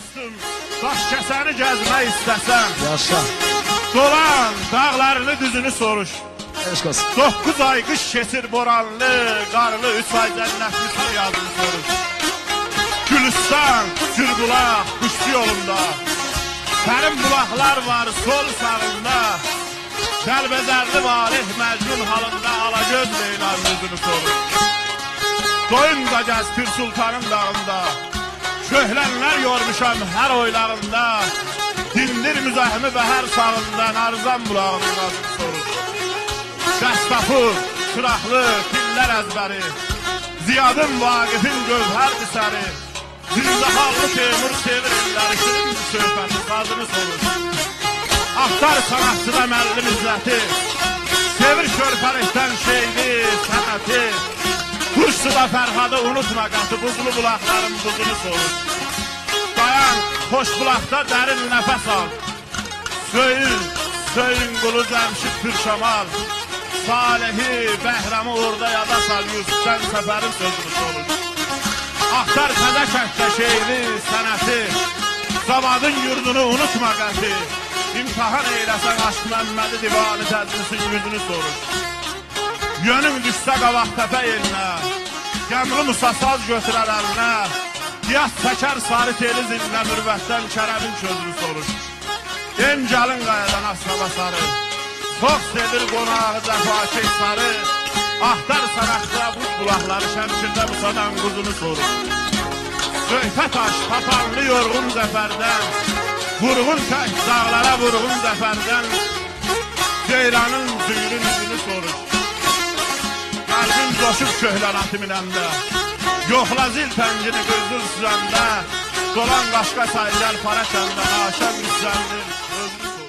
dostum, daş kəsəni gəzmək istəsən, Yaşa. dolan dağlarını düzünü soruş. Eşk olsun. 9 ay qış keçir boranlı, qarlı 3 ay sar yazını soruş. Gülüstan, Gülbulaq, quşlu yolunda, sərin bulaqlar var sol sağında, Kəlbəzərli valih məcnun halında alagöz leylan yüzünü soruş. Doyun da gəz Pir Sultanın dağında, Köhlənlər yormuşam hər oylarında, Dindir müzəhmi bəhər sağında, Narzan bulağının qazını soruş. Dəstafı, çıraqlı, fillər əzbəri, Ziyadın Vaqifin gövhər disəri, Zindahallı Teymur sevir illəri, Şirin söhbəti, sazını sorur. Axtar sanatçıda məllim izzəti, Sevir körpəlikdən şeydi, sənəti, Kursula Fərhadı unutma qatı, buzlu bulaqların buzunu sorur. Dayan, xoş bulaqda dərin nəfəs al, Söyün, söyün qulu Cəmşid Pürşamal, Salihi, Bəhramı orada yada sal, Yusufcan Səfərin sözünü sorur. Axtar təzə kənddə şeiri, sənəti, Zavadın yurdunu unutma qəti, İmtahan eyləsən Aşk Məmmədi divanı tədrisin yüzünü sorur. Yönün düşsə qavaq təpə yerinə, Gəmri musasaz götürər əlinə, Qiyas çəkər sarı teli zilinə, mürvətdən kərəmin sözünü sorur. Dencəlin qayadan asraba sarı, Çox sevir qonağı cəfakeş sarı, Axtar sanaqda buz bulaqları şəmkirdə musadan quzunu sorur. Söhbət aş, tapanlı yorğun zəfərdən, Vurğun tək dağlara vurğun zəfərdən, Ceyranın züylün üzünü sorur. Qəlbim coşub köhlən atı minəndə, Yoxla zil təngini qızıl süzəndə, Dolan qaşqa saylar para kəndə, Aşəm üstəndir, özünü.